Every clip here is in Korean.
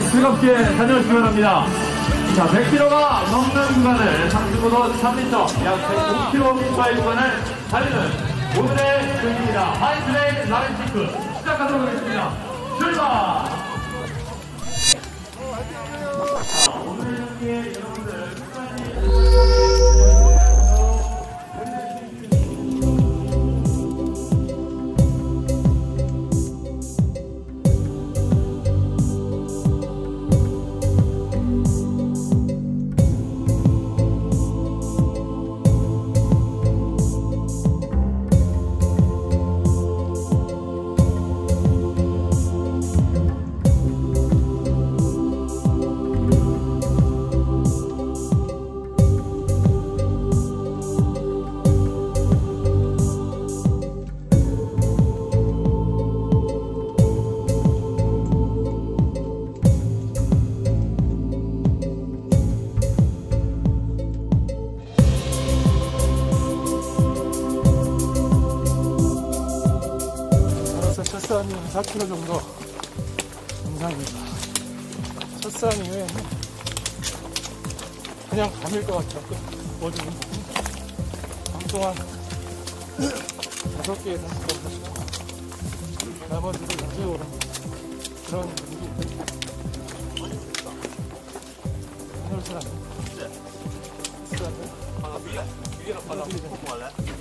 즐겁게 다녀오시기 바랍니다. 자, 100km가 넘는 구간을 30부터 3m, 약 105km의 구간을 달리는 오늘의 경기입니다. High Trail Nine Peak 시작하도록 하겠습니다. 출발! 자, 오늘의 경기에 여러분들 4km 정도. 정상입니다. 첫산이면 그냥 밤일 것 같아요. 어디 방송한 다섯 개에서 한번 하시고. 나머지도 이제 오는 그런 분위기. 오늘 사람. 내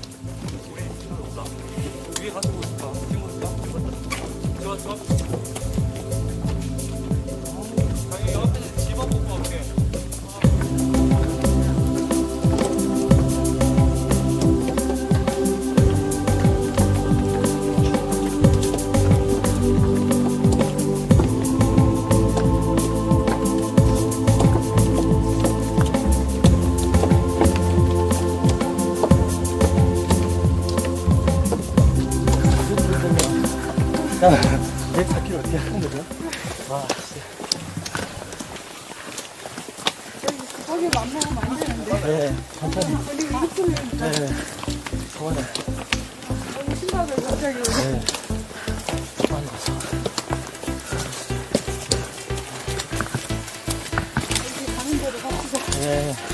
Yeah.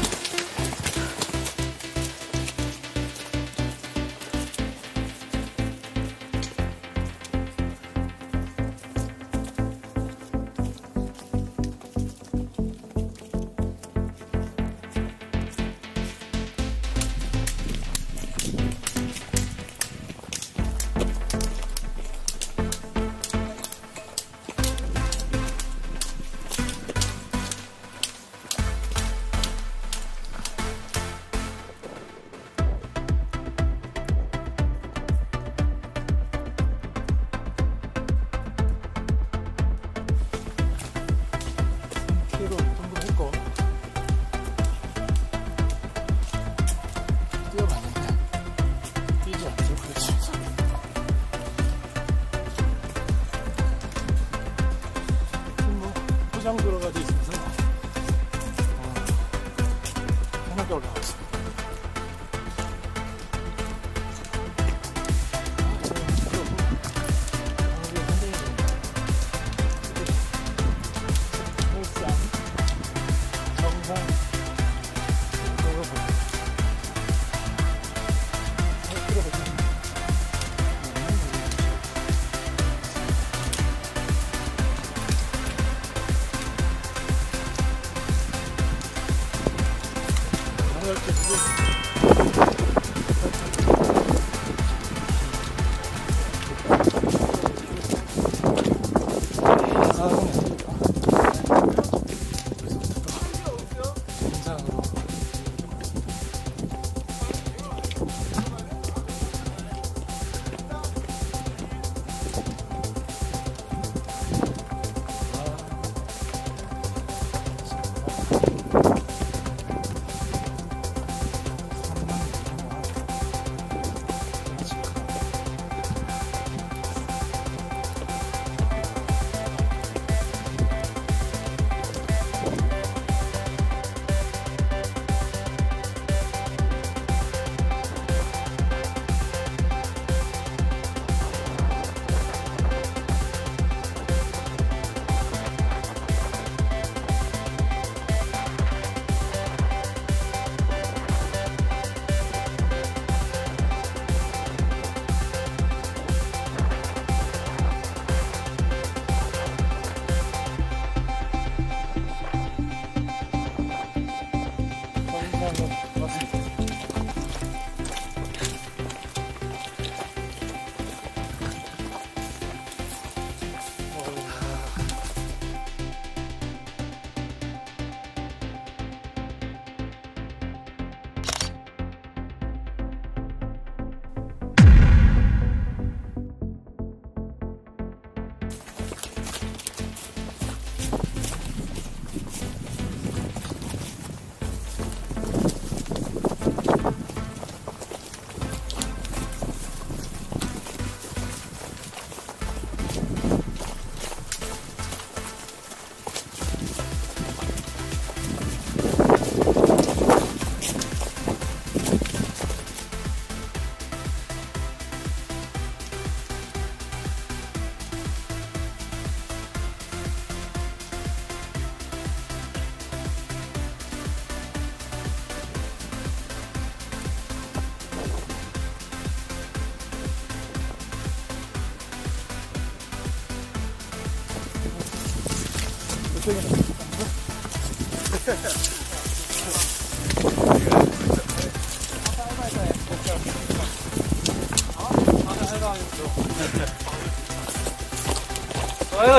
Thank you.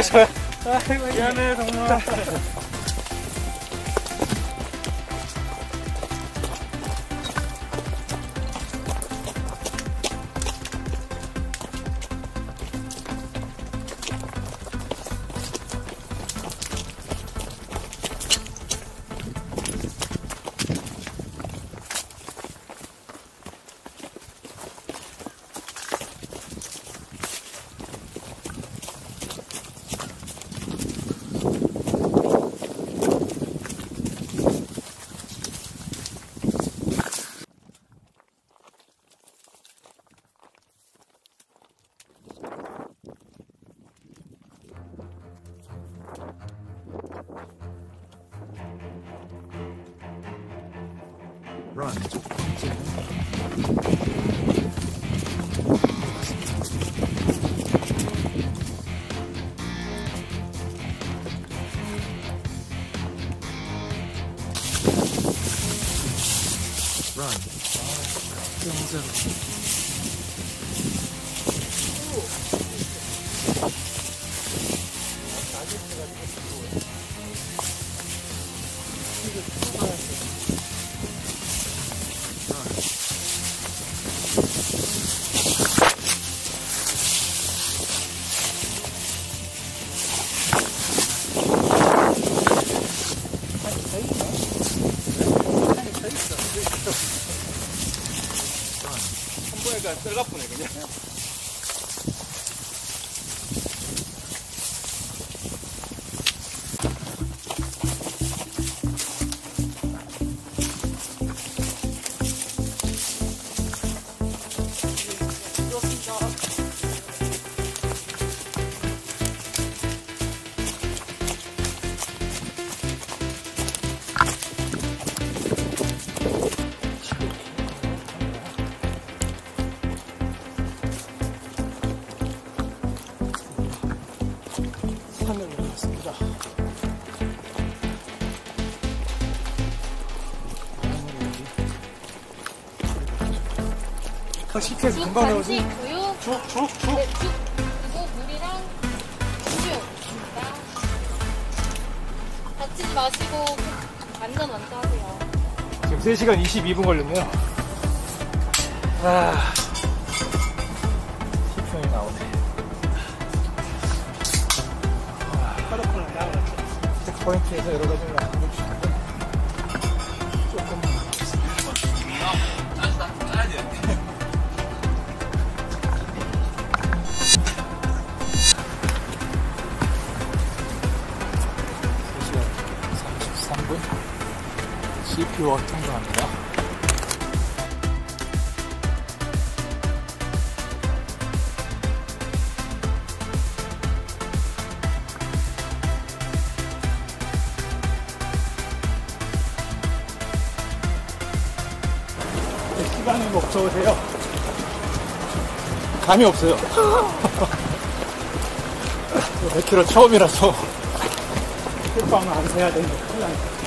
저야 아이고 미안해 정말 아, 식혜에서 죽, 금방 나오지? 우유, 죽, 죽, 죽. 네, 죽, 그리고 물이랑 우유입니다. 다치지 마시고 안전 완수하세요. 지금 3시간 22분 걸렸네요. 아. 시간이 없어오세요. 감이 없어요. 100km 처음이라서 꿀빵을 안 세야 되는데 큰일 나네.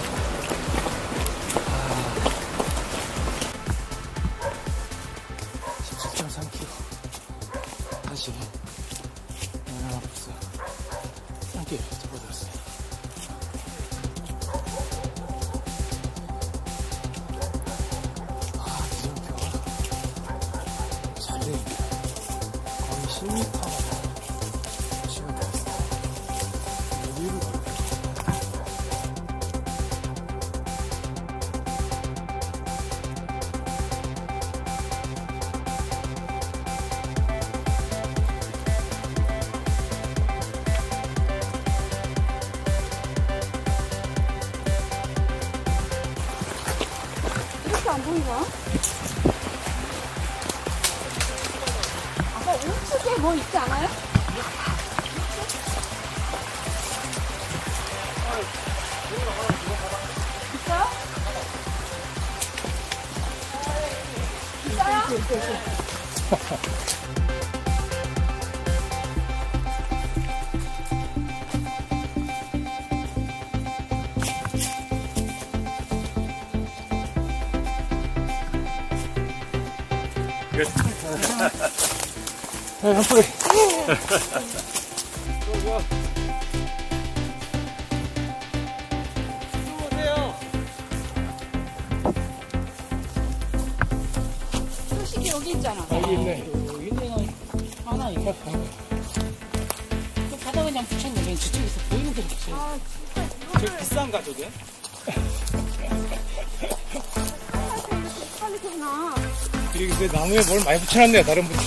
네, 한 뿌리. 소식이 여기 있잖아. 여기 있네. 여기는 하나 있고 그 바다 그냥 붙였네 그냥 저쪽에서 보이는 대로 붙여 아, 저 비싼가 저게? 이렇게 빨리 되나? 그리고 그 나무에 뭘 많이 붙여놨네요, 다른 분들.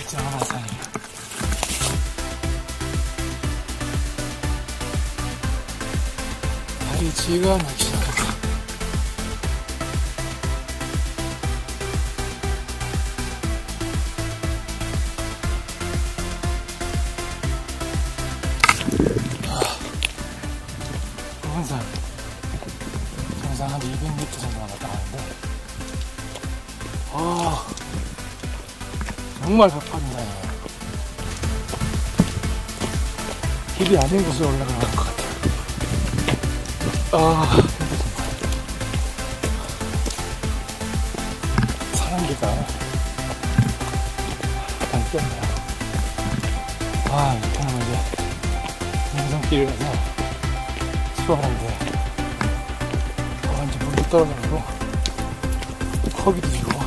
진짜 하나산이야. 발이 지가 막히 길이 아닌 곳으로 올라가는 것 같아요 아 사람들가 안 꼈네요 아 이렇게 이제 영성길을 가서 수월한데. 완전 물이 떨어져가지고 허기도 지고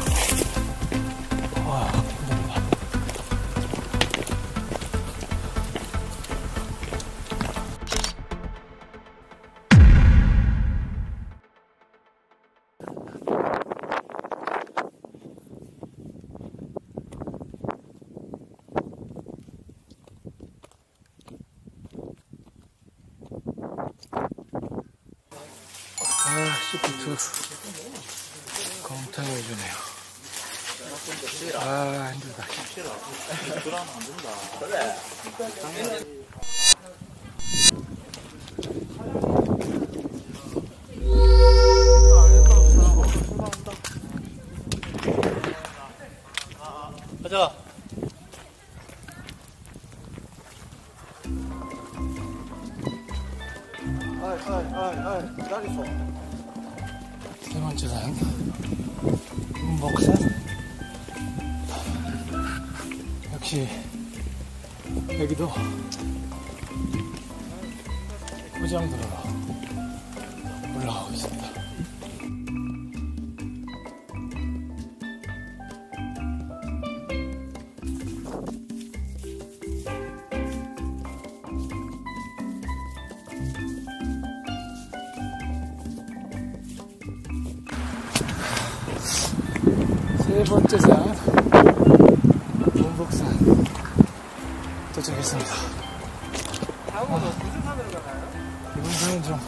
세 번째 산 원복산 도착했습니다. 다음은 무슨 산으로 가나요? 이번 산은 좀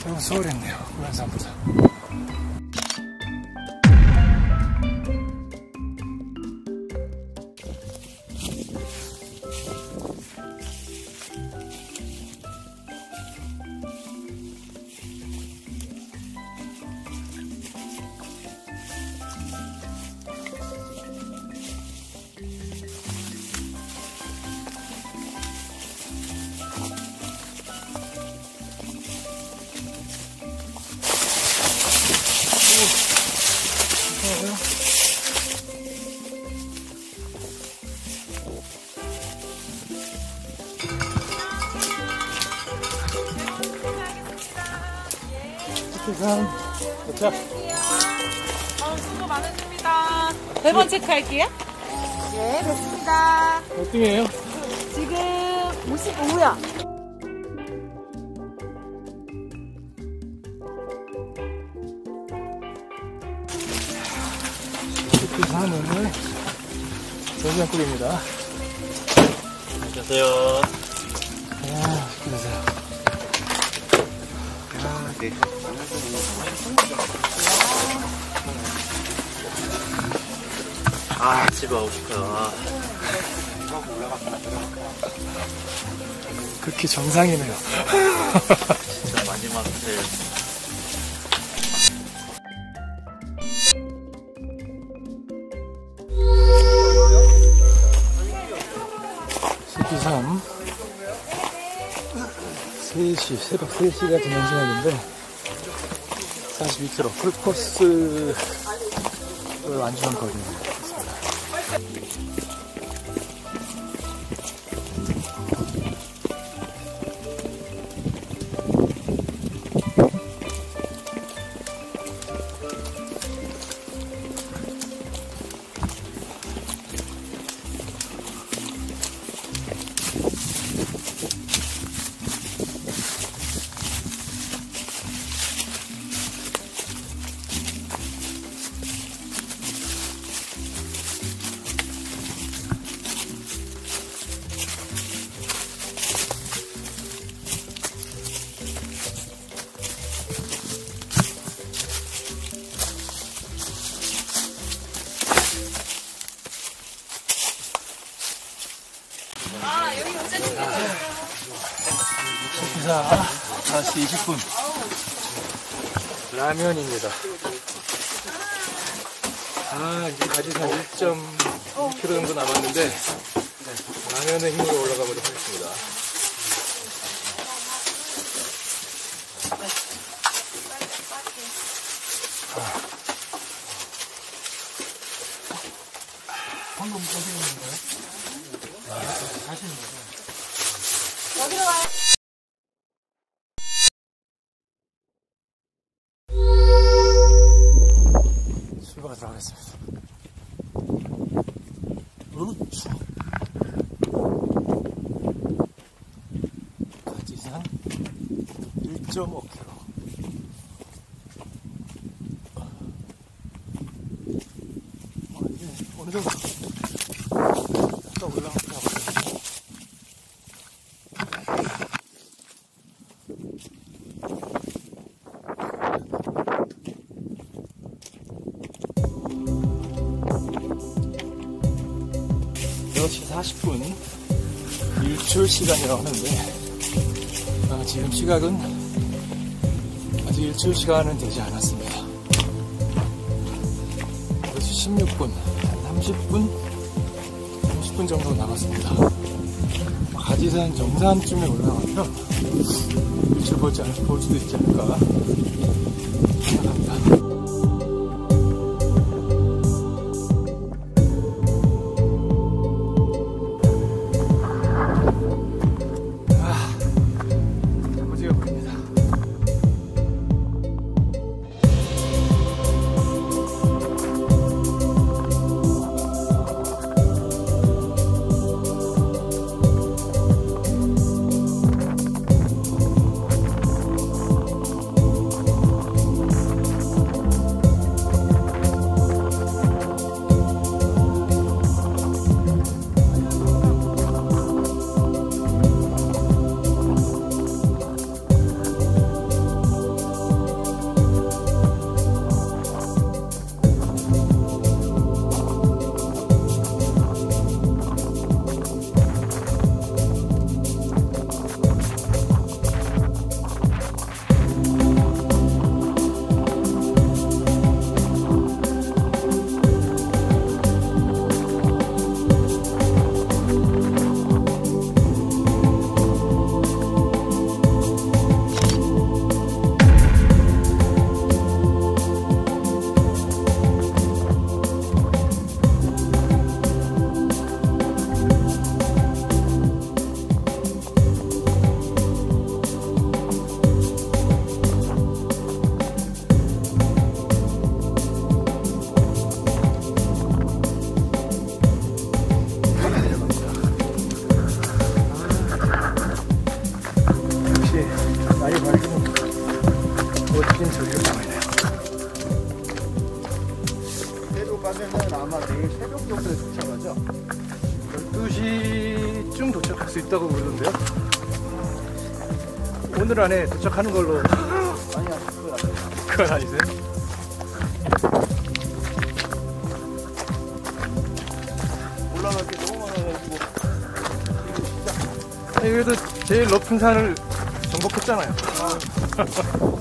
조금 수월했네요. 우연산보다. 아 집에 가고 싶어요 아. 극히 정상이네요. 진짜 마지막에 CP3 3시, 새벽 3시가 지난 시간인데 42km 풀코스를 완주한 거리입니다. 기사 4시 20분 라면입니다. 아 이제 가지산 1.2km 정도 남았는데 라면의 힘으로 올라가 보도록 하겠습니다. 시간이라고 하는데 아, 지금 시각은 아직 일출 시간은 되지 않았습니다. 6시 16분 한 30분 30분 정도 남았습니다. 가지산 정상쯤에 올라가면 일출 볼지 않, 볼 수도 있지 않을까 생각합니다. 안에 도착하는 걸로 아니야. 그건 아니세요? 올라갈 게 너무 많아가지고. 아니, 그래도 제일 높은 산을 정복했잖아요. 아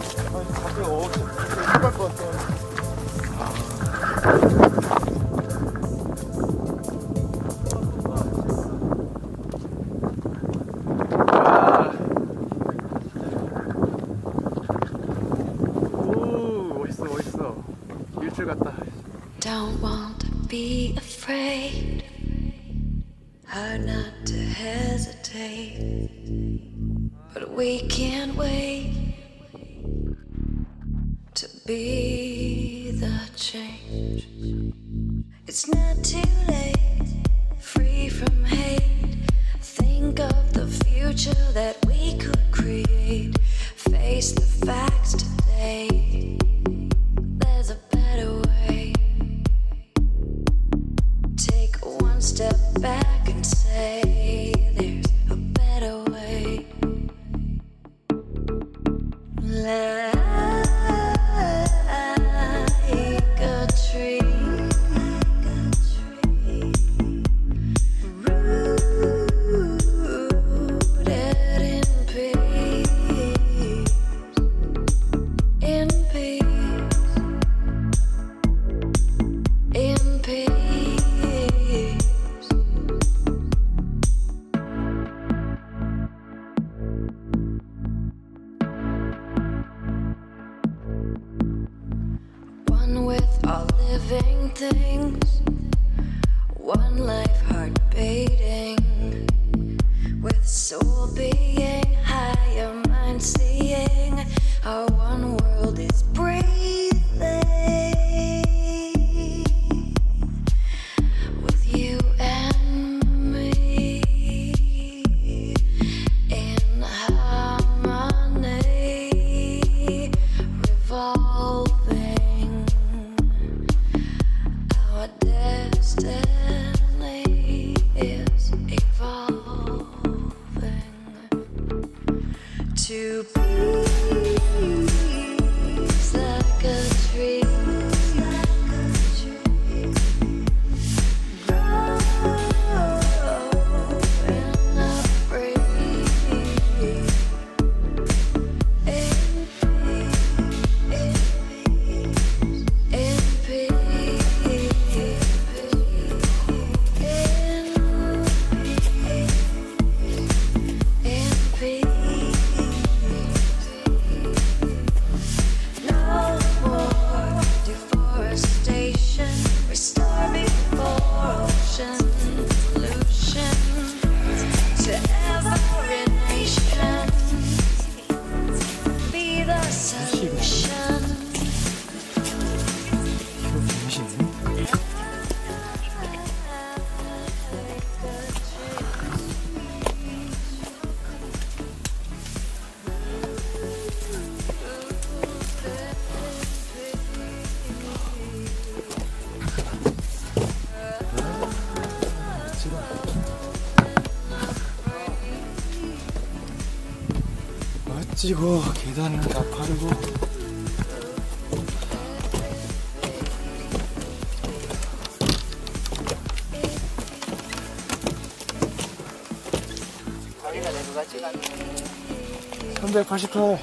(388)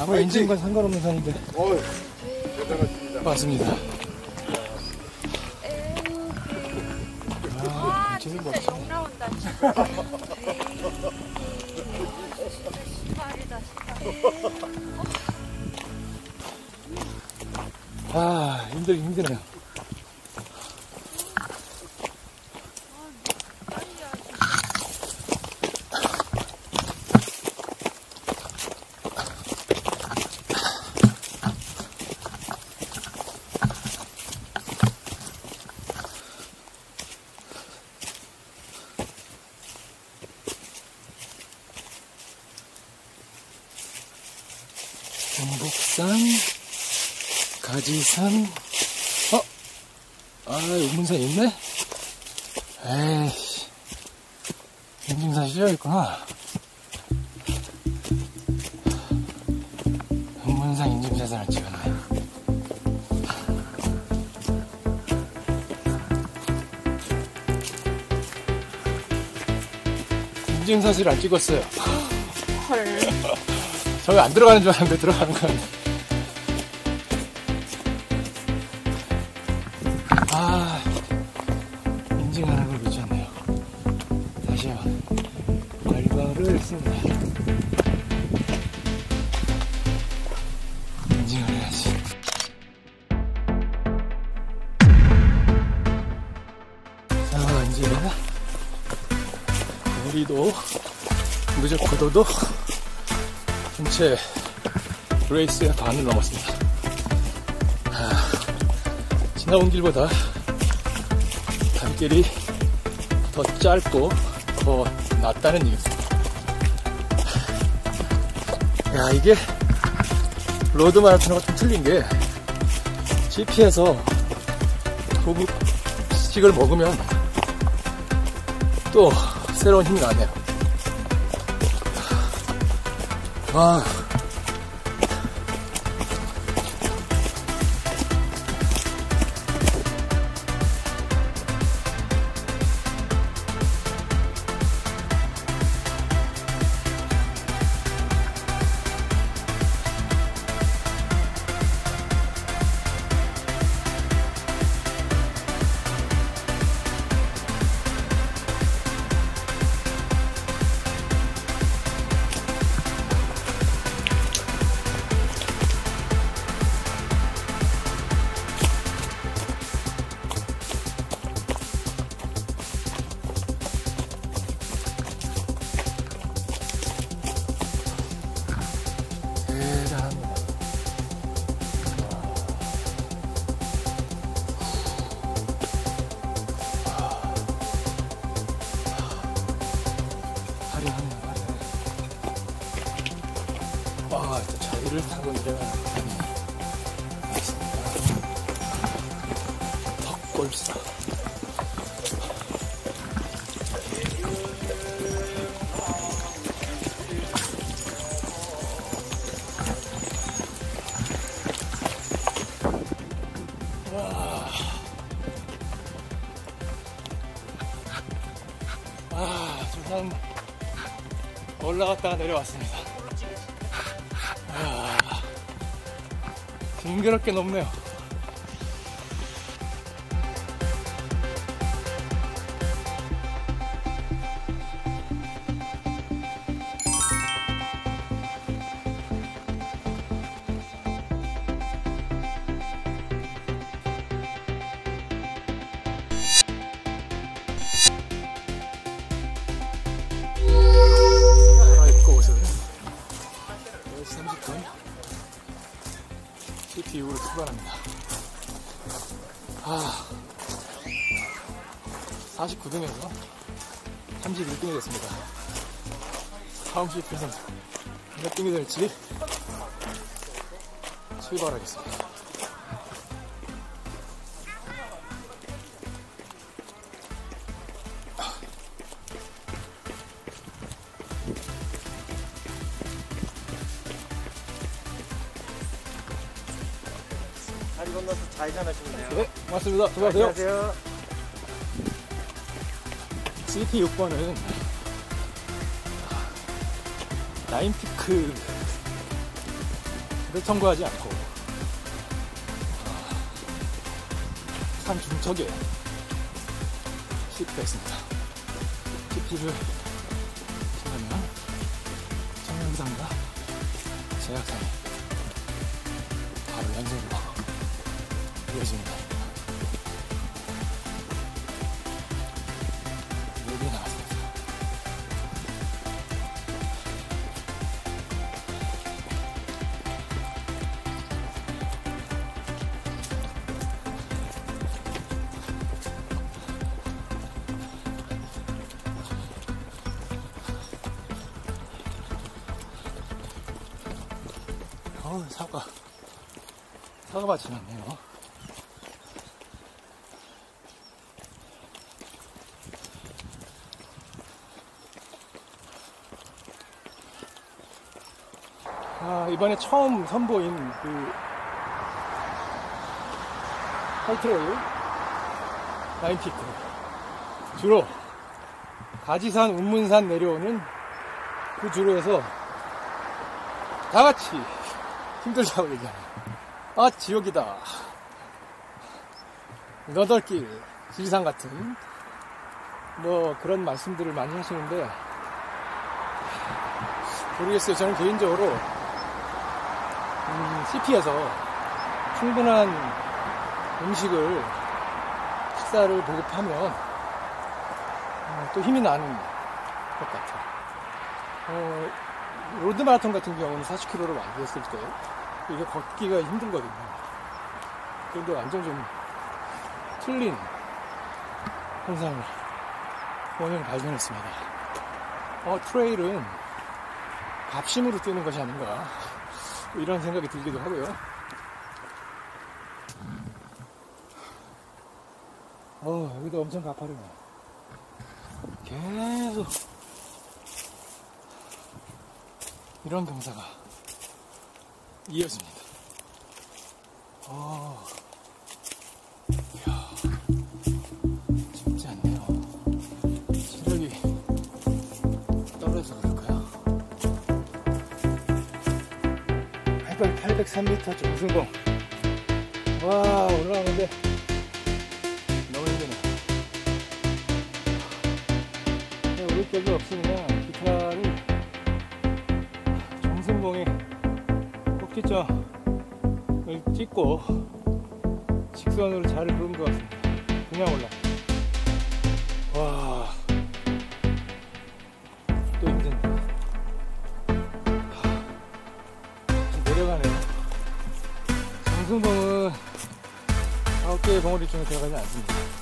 아무 엔진과 상관없는 산인데. 어휴, 대단하십니다. 맞습니다. 아 진짜 멋져 나온다. 아 힘들 힘드네요 사실 안 찍었어요. 헐. 저희 안 들어가는 줄 알았는데 들어가는 거 아니에요. 아, 인증하는 걸 놓쳤네요. 다시 한번 알바를 씁니다. 인증을 해야지. 자, 이제 우리도 무조건도도 전체 레이스의 반을 넘었습니다. 아, 지나온 길보다 갈 길이 더 짧고 더 낫다는 얘기입니다. 야, 이게 road 마라톤하고 좀 틀린 게 GP에서 고급 식을 먹으면 또 새로운 힘이 나네요. 아. 또 자리를 타고 내려가는. 덕골사. 아, 저산 올라갔다가 내려왔습 징그럽게 높네요. 다음 CT에서 몇 등이 될지 출발하겠습니다. 다리 건너서 좌회전 하시면 돼요. 네, 고맙습니다. 수고하세요. 안녕하세요. CT 6번은 나인피크를 청구하지 않고 산 중턱에 CT가 있습니다. CT를 사과밭이 많네요. 아, 이번에 처음 선보인 그 하이트레일 나인피크 주로 가지산 운문산 내려오는 그 주로에서 다 같이 힘들다고 얘기하는 아 지옥이다. 너덜길 지리산 같은. 뭐 그런 말씀들을 많이 하시는데 모르겠어요. 저는 개인적으로 음, CP에서 충분한 음식을 식사를 보급하면 어, 또 힘이 나는 것 같아. 어, road 마라톤 같은 경우는 40km로 완주했을 때 이게 걷기가 힘들거든요. 그런데 완전 좀 틀린 현상을 오늘 발견했습니다. 어, trail은 갑심으로 뛰는 것이 아닌가 이런 생각이 들기도 하고요. 어, 여기도 엄청 가파르네. 계속 이런 경사가 이어집니다. 어, 이야, 쉽지 않네요. 체력이 떨어져서 그럴까요? 해발 803m 정승봉. 와, 올라가는데 너무 힘드네. 오를 데가 없으면 기타를 꼭지점을 찍고 직선으로 잘 부른 것 같습니다. 그냥 올라. 와, 또 힘든데. 하, 좀 내려가네요. 정승봉은 아홉 개의 벙어리 중에 들어가지 않습니다.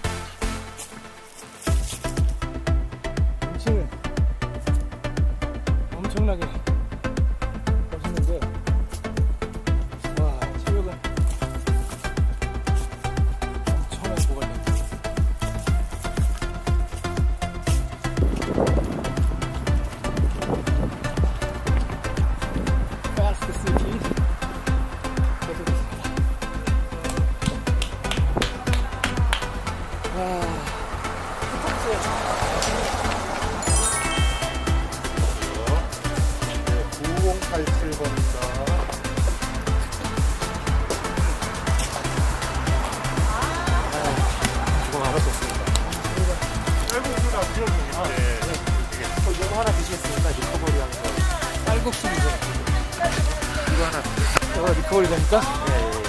리커버리 되니까? 예 예예.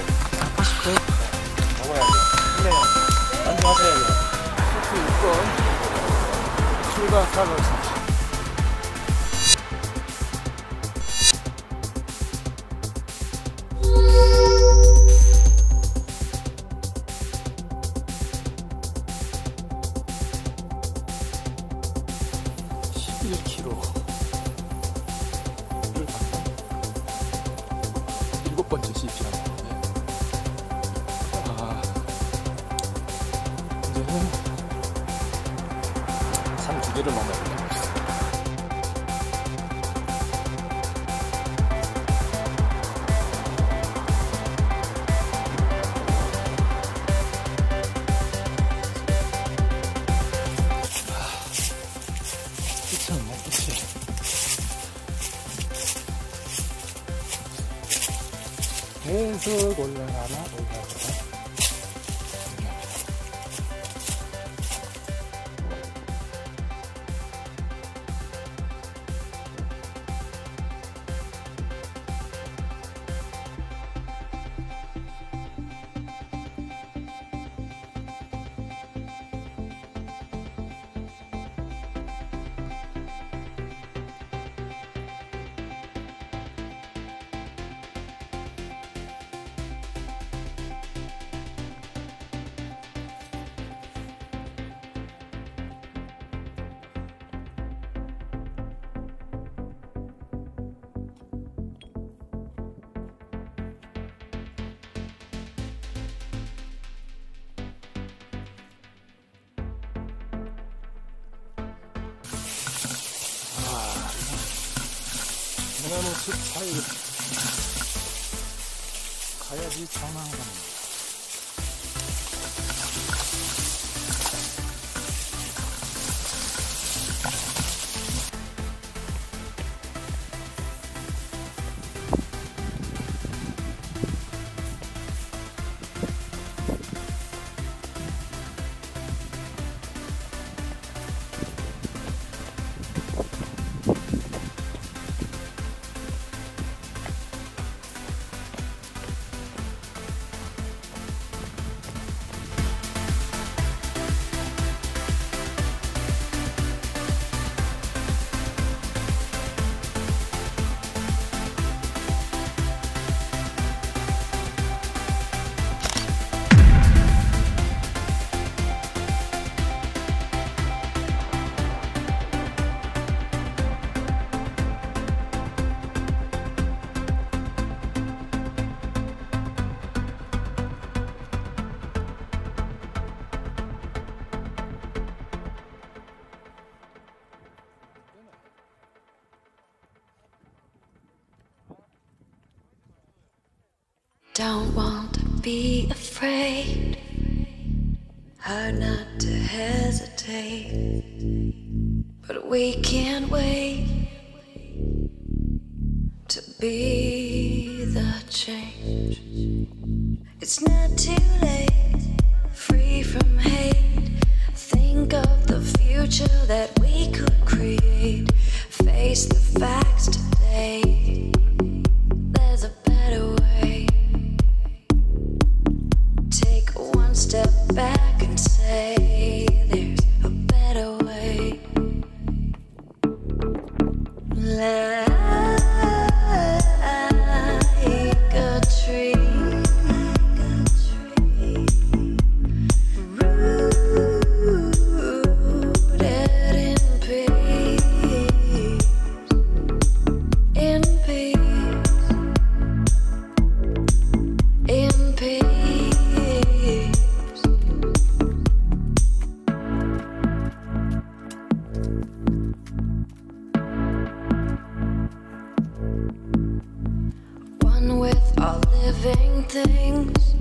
하시고 먹어야죠. 네 먼저 하셔야죠. 국수 6번 출발 사과했습니다 대나무 숲 사이를 가야지 전망갑니다. Don't want to be afraid. Hard not to hesitate. But we can't wait to be the change. It's not too living things.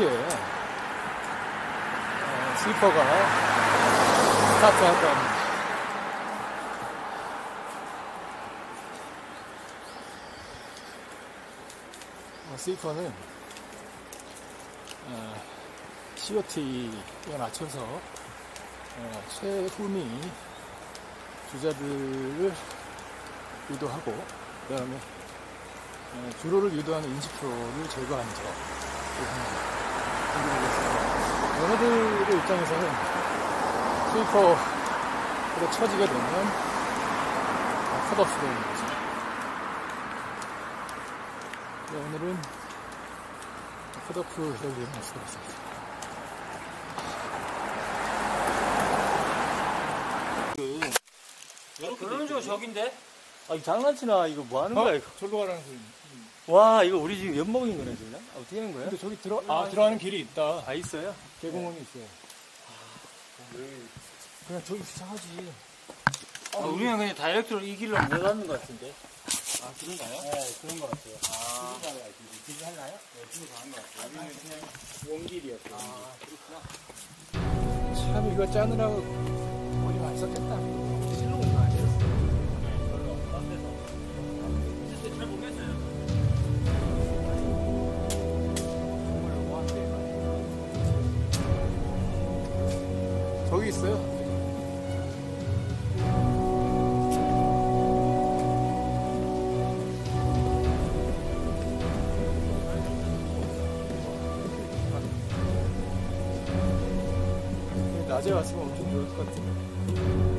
CP에 어, 스리퍼가 스타트할 겁니다. 어, 스리퍼는 어, COT에 맞춰서 어, 최후미 주자들을 유도하고 그 다음에 어, 주로를 유도하는 인식표를 제거하는 점 궁금하겠습니다. 얘네들의 입장에서는 스위퍼로 처지게 되면 어, 컷오프가 되는 거죠. 네, 오늘은 컷오프 여기에 맞춰 있습니다. 그러는 중 저긴데? 아, 장난치나? 이거 뭐 하는 거야, 이거? 절로 가라는 소리. 와, 이거 우리 지금 엿먹인 거네, 지금? 어떻게 하는 거야? 근데 저기 들어, 아, 들어가는 길이 있다. 아, 있어요? 개구멍이 있어요. 그냥 저기 주차하지. 아, 우리는 그냥 다이렉트로 이 길로 내려가는 것 같은데. 아, 그런가요? 네, 그런 것 같아요. 아. 길이 하나요? 네, 길이 가는 것 같아요. 우리는 그냥 원길이었어요. 아, 그렇구나. 참, 이거 짜느라고 머리 많이 썼겠다. 낮에 왔으면 엄청 좋을 것 같은데.